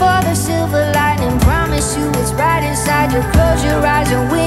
for the silver lining. Promise you it's right inside you. Close your eyes and we